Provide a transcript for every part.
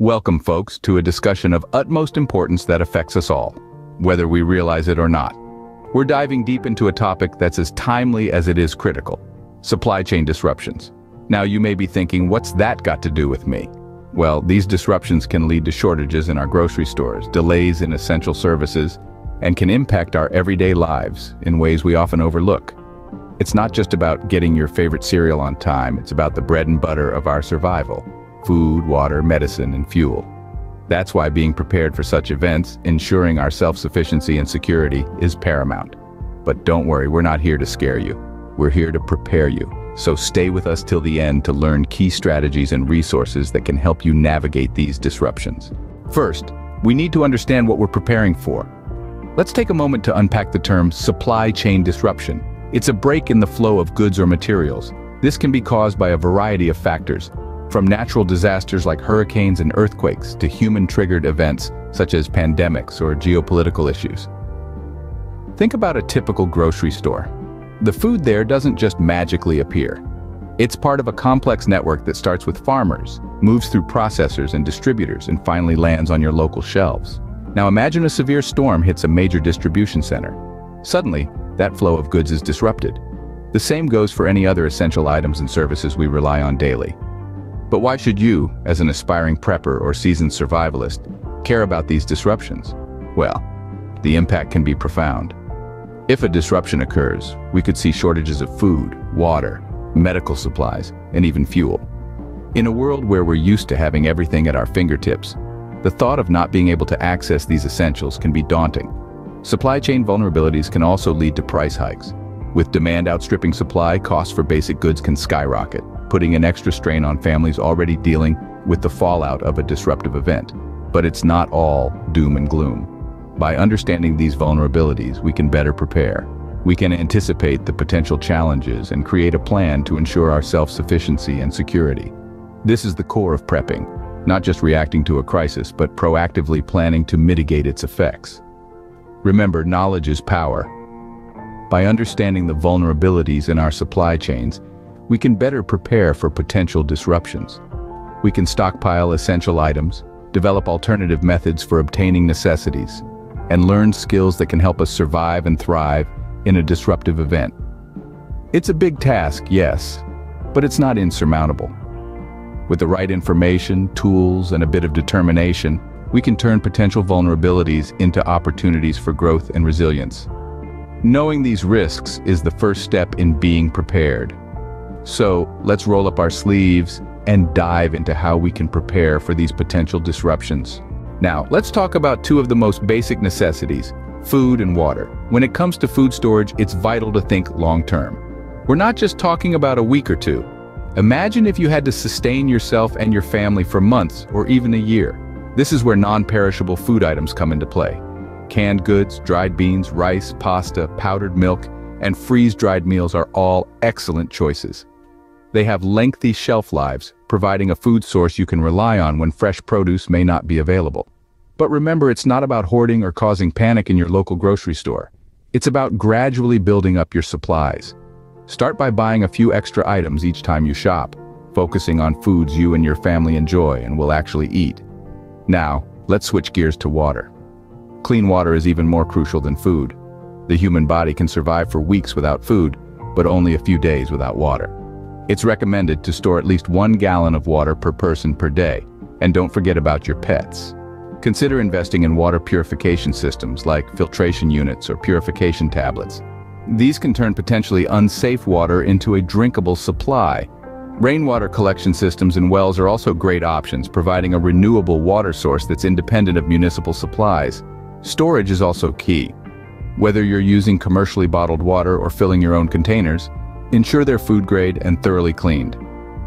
Welcome, folks, to a discussion of utmost importance that affects us all, whether we realize it or not. We're diving deep into a topic that's as timely as it is critical, supply chain disruptions. Now you may be thinking, what's that got to do with me? Well, these disruptions can lead to shortages in our grocery stores, delays in essential services, and can impact our everyday lives in ways we often overlook. It's not just about getting your favorite cereal on time, it's about the bread and butter of our survival. Food, water, medicine, and fuel. That's why being prepared for such events, ensuring our self-sufficiency and security, is paramount. But don't worry, we're not here to scare you. We're here to prepare you. So stay with us till the end to learn key strategies and resources that can help you navigate these disruptions. First, we need to understand what we're preparing for. Let's take a moment to unpack the term supply chain disruption. It's a break in the flow of goods or materials. This can be caused by a variety of factors, from natural disasters like hurricanes and earthquakes to human-triggered events such as pandemics or geopolitical issues. Think about a typical grocery store. The food there doesn't just magically appear. It's part of a complex network that starts with farmers, moves through processors and distributors, and finally lands on your local shelves. Now imagine a severe storm hits a major distribution center. Suddenly, that flow of goods is disrupted. The same goes for any other essential items and services we rely on daily. But why should you, as an aspiring prepper or seasoned survivalist, care about these disruptions? Well, the impact can be profound. If a disruption occurs, we could see shortages of food, water, medical supplies, and even fuel. In a world where we're used to having everything at our fingertips, the thought of not being able to access these essentials can be daunting. Supply chain vulnerabilities can also lead to price hikes. With demand outstripping supply, costs for basic goods can skyrocket, putting an extra strain on families already dealing with the fallout of a disruptive event. But it's not all doom and gloom. By understanding these vulnerabilities, we can better prepare. We can anticipate the potential challenges and create a plan to ensure our self-sufficiency and security. This is the core of prepping, not just reacting to a crisis, but proactively planning to mitigate its effects. Remember, knowledge is power. By understanding the vulnerabilities in our supply chains, we can better prepare for potential disruptions. We can stockpile essential items, develop alternative methods for obtaining necessities, and learn skills that can help us survive and thrive in a disruptive event. It's a big task, yes, but it's not insurmountable. With the right information, tools, and a bit of determination, we can turn potential vulnerabilities into opportunities for growth and resilience. Knowing these risks is the first step in being prepared. So let's roll up our sleeves and dive into how we can prepare for these potential disruptions. Now, let's talk about two of the most basic necessities, food and water. When it comes to food storage, it's vital to think long-term. We're not just talking about a week or two. Imagine if you had to sustain yourself and your family for months or even a year. This is where non-perishable food items come into play. Canned goods, dried beans, rice, pasta, powdered milk, and freeze-dried meals are all excellent choices. They have lengthy shelf lives, providing a food source you can rely on when fresh produce may not be available. But remember, it's not about hoarding or causing panic in your local grocery store. It's about gradually building up your supplies. Start by buying a few extra items each time you shop, focusing on foods you and your family enjoy and will actually eat. Now, let's switch gears to water. Clean water is even more crucial than food. The human body can survive for weeks without food, but only a few days without water. It's recommended to store at least one gallon of water per person per day, and don't forget about your pets. Consider investing in water purification systems like filtration units or purification tablets. These can turn potentially unsafe water into a drinkable supply, Rainwater collection systems and wells are also great options, providing a renewable water source that's independent of municipal supplies. Storage is also key. Whether you're using commercially bottled water or filling your own containers, ensure they're food grade and thoroughly cleaned.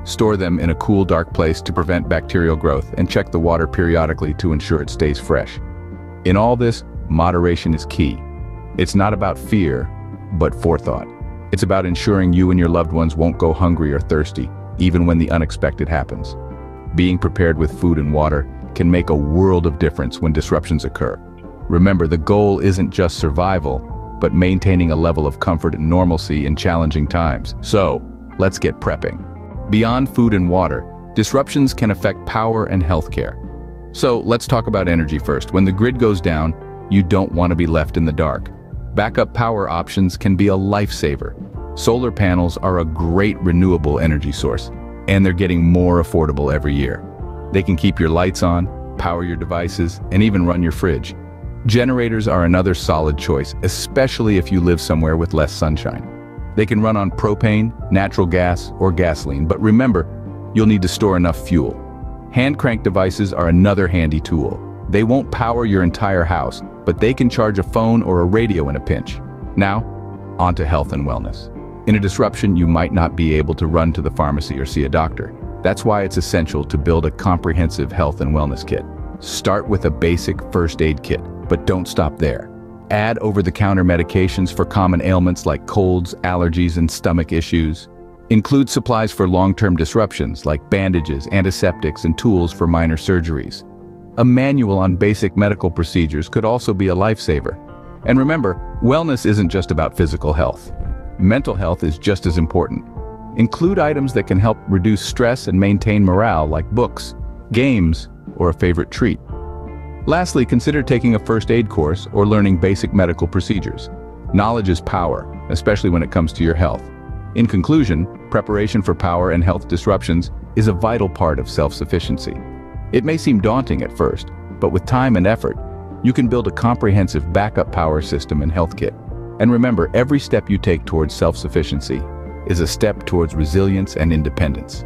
Store them in a cool, dark place to prevent bacterial growth and check the water periodically to ensure it stays fresh. In all this, moderation is key. It's not about fear, but forethought. It's about ensuring you and your loved ones won't go hungry or thirsty, even when the unexpected happens. Being prepared with food and water can make a world of difference when disruptions occur. Remember, the goal isn't just survival, but maintaining a level of comfort and normalcy in challenging times. So, let's get prepping. Beyond food and water, disruptions can affect power and healthcare. So let's talk about energy first. When the grid goes down, you don't want to be left in the dark. Backup power options can be a lifesaver. Solar panels are a great renewable energy source, and they're getting more affordable every year. They can keep your lights on, power your devices, and even run your fridge. Generators are another solid choice, especially if you live somewhere with less sunshine. They can run on propane, natural gas, or gasoline, but remember, you'll need to store enough fuel. Hand crank devices are another handy tool. They won't power your entire house, but they can charge a phone or a radio in a pinch. Now, on to health and wellness. In a disruption, you might not be able to run to the pharmacy or see a doctor. That's why it's essential to build a comprehensive health and wellness kit. Start with a basic first aid kit, but don't stop there. Add over-the-counter medications for common ailments like colds, allergies, and stomach issues. Include supplies for long-term disruptions like bandages, antiseptics, and tools for minor surgeries. A manual on basic medical procedures could also be a lifesaver. And remember, wellness isn't just about physical health. Mental health is just as important. Include items that can help reduce stress and maintain morale like books, games, or a favorite treat. Lastly, consider taking a first aid course or learning basic medical procedures. Knowledge is power, especially when it comes to your health. In conclusion, preparation for power and health disruptions is a vital part of self-sufficiency. It may seem daunting at first, but with time and effort, you can build a comprehensive backup power system and health kit. And remember, every step you take towards self-sufficiency is a step towards resilience and independence.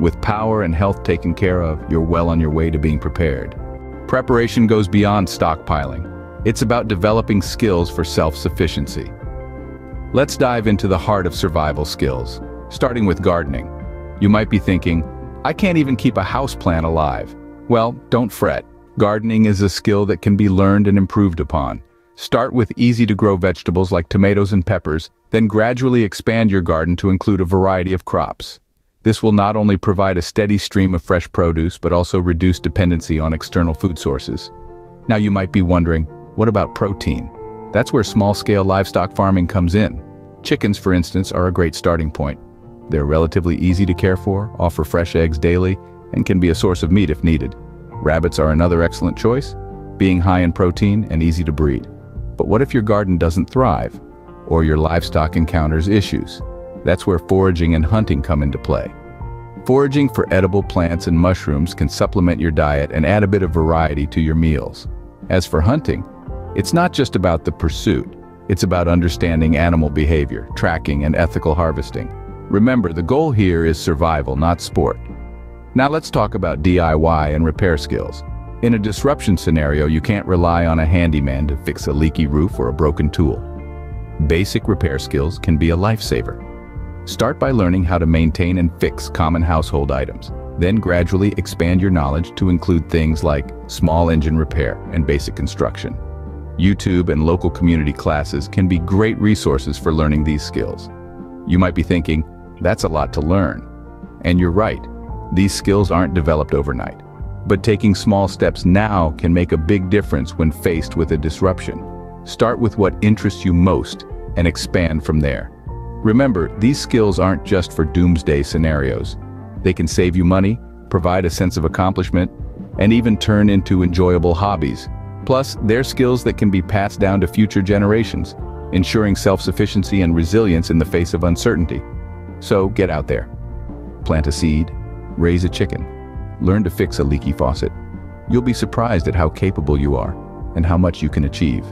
With power and health taken care of, you're well on your way to being prepared. Preparation goes beyond stockpiling. It's about developing skills for self-sufficiency. Let's dive into the heart of survival skills, starting with gardening. You might be thinking, I can't even keep a houseplant alive. Well, don't fret. Gardening is a skill that can be learned and improved upon. Start with easy-to-grow vegetables like tomatoes and peppers, then gradually expand your garden to include a variety of crops. This will not only provide a steady stream of fresh produce, but also reduce dependency on external food sources. Now you might be wondering, what about protein? That's where small-scale livestock farming comes in. Chickens, for instance, are a great starting point. They're relatively easy to care for, offer fresh eggs daily, and can be a source of meat if needed. Rabbits are another excellent choice, being high in protein and easy to breed. But what if your garden doesn't thrive? Or your livestock encounters issues? That's where foraging and hunting come into play. Foraging for edible plants and mushrooms can supplement your diet and add a bit of variety to your meals. As for hunting, it's not just about the pursuit, it's about understanding animal behavior, tracking, and ethical harvesting. Remember, the goal here is survival, not sport. Now let's talk about DIY and repair skills. In a disruption scenario, you can't rely on a handyman to fix a leaky roof or a broken tool. Basic repair skills can be a lifesaver. Start by learning how to maintain and fix common household items. Then gradually expand your knowledge to include things like small engine repair and basic construction. YouTube and local community classes can be great resources for learning these skills. You might be thinking, that's a lot to learn. And you're right, these skills aren't developed overnight. But taking small steps now can make a big difference when faced with a disruption. Start with what interests you most and expand from there. Remember, these skills aren't just for doomsday scenarios. They can save you money, provide a sense of accomplishment, and even turn into enjoyable hobbies. Plus, they're skills that can be passed down to future generations, ensuring self-sufficiency and resilience in the face of uncertainty. So get out there. Plant a seed, raise a chicken, learn to fix a leaky faucet. You'll be surprised at how capable you are and how much you can achieve.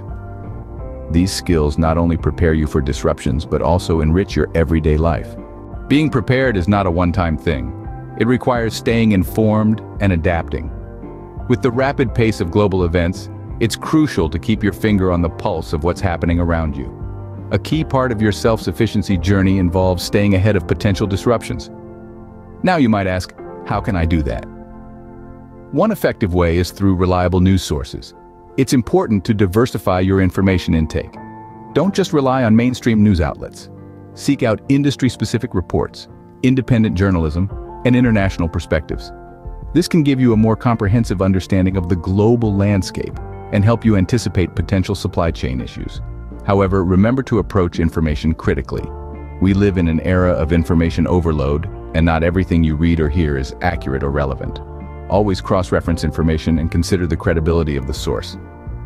These skills not only prepare you for disruptions but also enrich your everyday life. Being prepared is not a one-time thing. It requires staying informed and adapting. With the rapid pace of global events, it's crucial to keep your finger on the pulse of what's happening around you. A key part of your self-sufficiency journey involves staying ahead of potential disruptions. Now you might ask, how can I do that? One effective way is through reliable news sources. It's important to diversify your information intake. Don't just rely on mainstream news outlets. Seek out industry-specific reports, independent journalism, and international perspectives. This can give you a more comprehensive understanding of the global landscape and help you anticipate potential supply chain issues. However, remember to approach information critically. We live in an era of information overload, and not everything you read or hear is accurate or relevant. Always cross-reference information and consider the credibility of the source.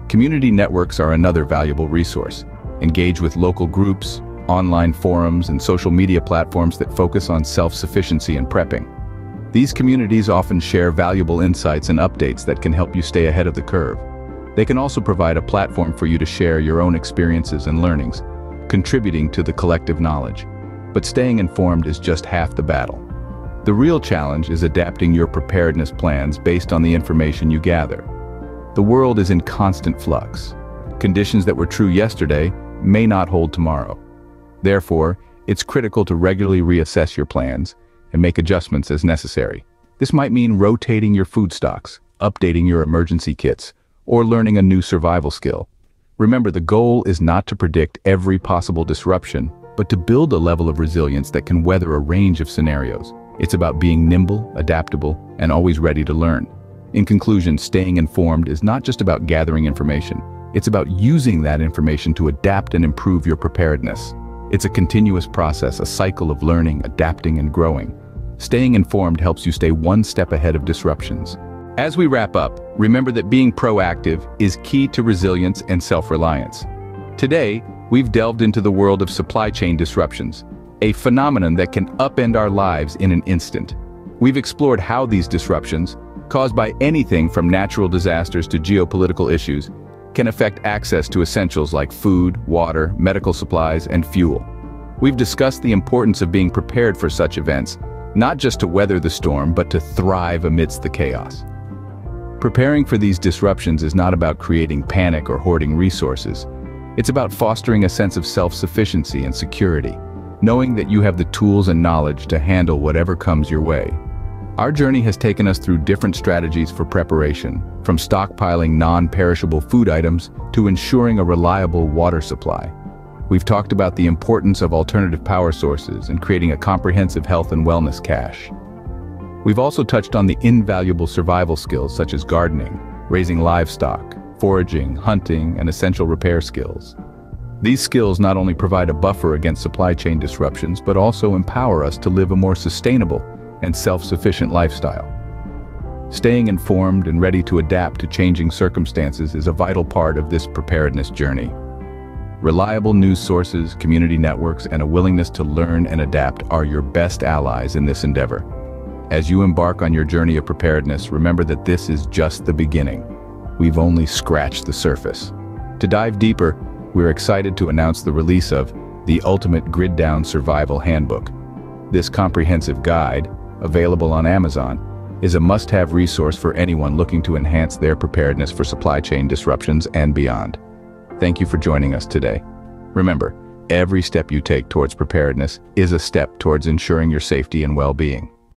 Community networks are another valuable resource. Engage with local groups, online forums, and social media platforms that focus on self-sufficiency and prepping. These communities often share valuable insights and updates that can help you stay ahead of the curve. They can also provide a platform for you to share your own experiences and learnings, contributing to the collective knowledge. But staying informed is just half the battle. The real challenge is adapting your preparedness plans based on the information you gather. The world is in constant flux. Conditions that were true yesterday may not hold tomorrow. Therefore, it's critical to regularly reassess your plans and make adjustments as necessary. This might mean rotating your food stocks, updating your emergency kits, or learning a new survival skill. Remember, the goal is not to predict every possible disruption, but to build a level of resilience that can weather a range of scenarios. It's about being nimble, adaptable, and always ready to learn. In conclusion, staying informed is not just about gathering information. It's about using that information to adapt and improve your preparedness. It's a continuous process, a cycle of learning, adapting, and growing. Staying informed helps you stay one step ahead of disruptions. As we wrap up, remember that being proactive is key to resilience and self-reliance. Today, we've delved into the world of supply chain disruptions, a phenomenon that can upend our lives in an instant. We've explored how these disruptions, caused by anything from natural disasters to geopolitical issues, can affect access to essentials like food, water, medical supplies, and fuel. We've discussed the importance of being prepared for such events, not just to weather the storm, but to thrive amidst the chaos. Preparing for these disruptions is not about creating panic or hoarding resources. It's about fostering a sense of self-sufficiency and security, knowing that you have the tools and knowledge to handle whatever comes your way. Our journey has taken us through different strategies for preparation, from stockpiling non-perishable food items to ensuring a reliable water supply. We've talked about the importance of alternative power sources and creating a comprehensive health and wellness cache. We've also touched on the invaluable survival skills such as gardening, raising livestock, foraging, hunting, and essential repair skills. These skills not only provide a buffer against supply chain disruptions, but also empower us to live a more sustainable and self-sufficient lifestyle. Staying informed and ready to adapt to changing circumstances is a vital part of this preparedness journey. Reliable news sources, community networks, and a willingness to learn and adapt are your best allies in this endeavor. As you embark on your journey of preparedness, remember that this is just the beginning. We've only scratched the surface. To dive deeper, we're excited to announce the release of the Ultimate Grid Down Survival Handbook. This comprehensive guide, available on Amazon, is a must-have resource for anyone looking to enhance their preparedness for supply chain disruptions and beyond. Thank you for joining us today. Remember, every step you take towards preparedness is a step towards ensuring your safety and well-being.